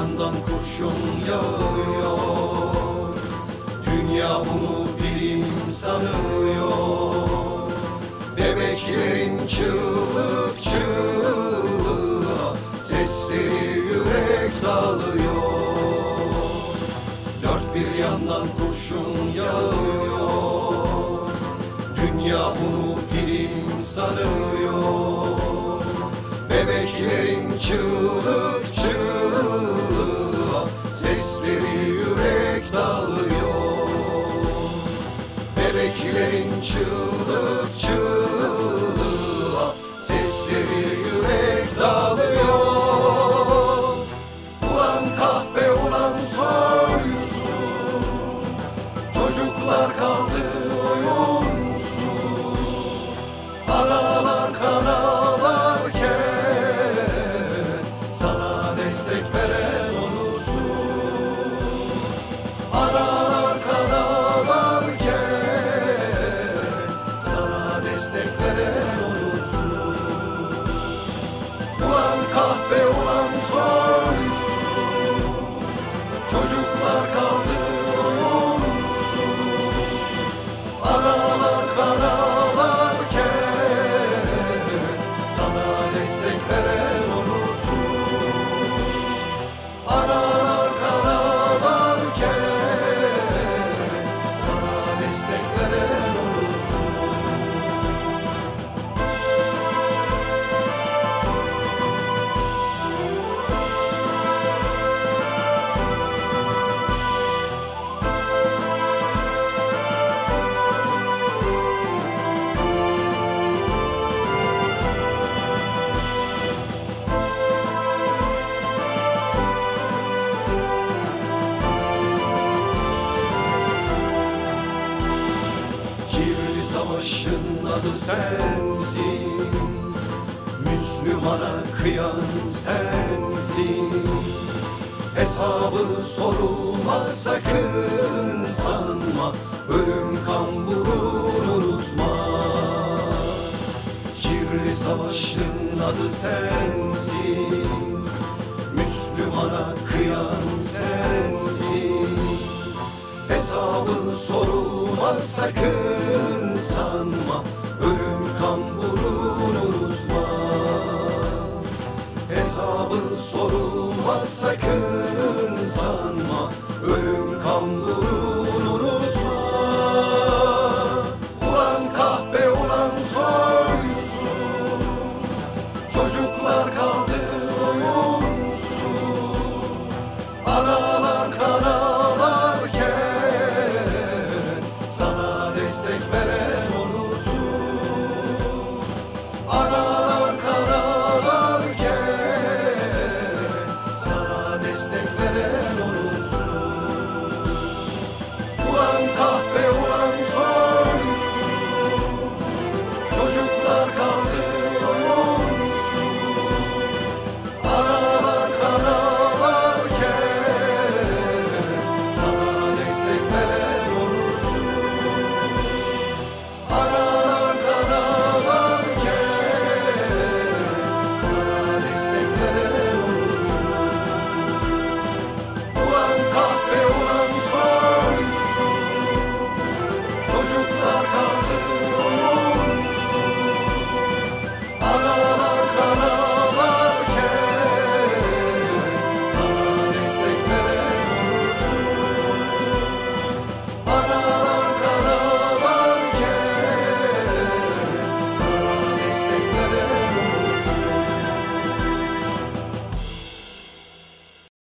yandan kurşun yağıyor. Dünya bunu film sanıyor. Bebeklerin çığlık çığlığa Sesleri yürek dağılıyor. Dört bir yandan kurşun yağıyor. Dünya bunu film sanıyor. Bebeklerin çığlık Số adı sensin. Müslümana kıyan sensin. Hesabı sorulmaz sakın sanma. Ölüm kamburun unutma. Kirli savaşın adı sensin. Müslümana kıyan sensin. Hesabı sorulmaz sakın sanma Ölüm kamburun unutma Hesabı sorulmaz sakın sanma Ölüm kamburun